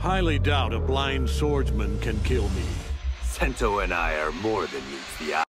Highly doubt a blind swordsman can kill me. Sento and I are more than you the.